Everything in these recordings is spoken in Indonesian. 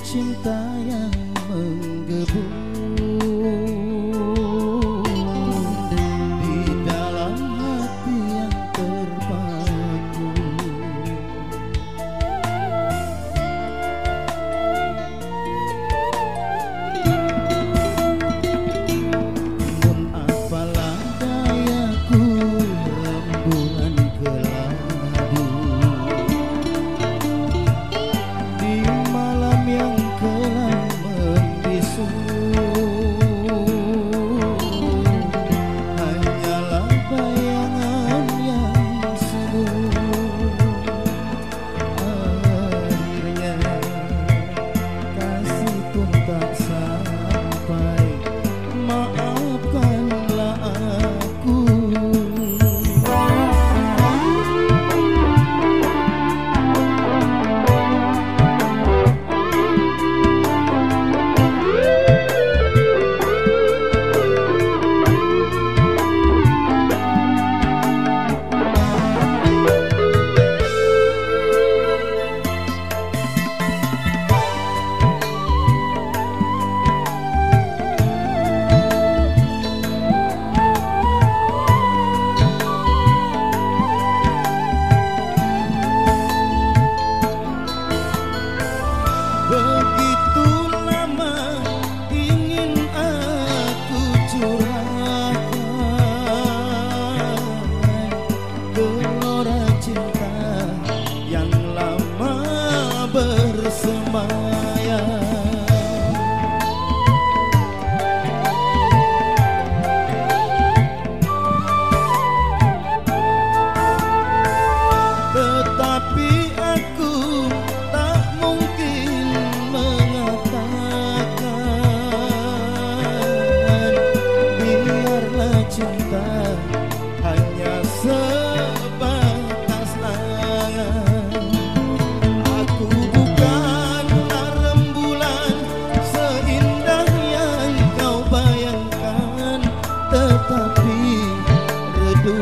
cinta yang menggebu.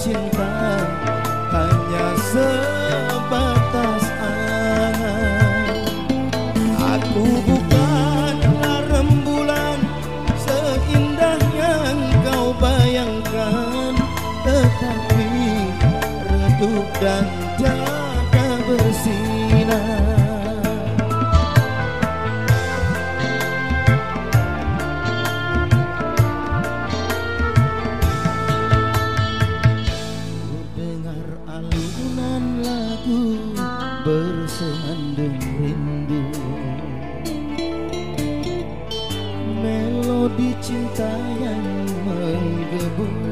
现在 mengandung rindu. Melodi cinta yang menggebu.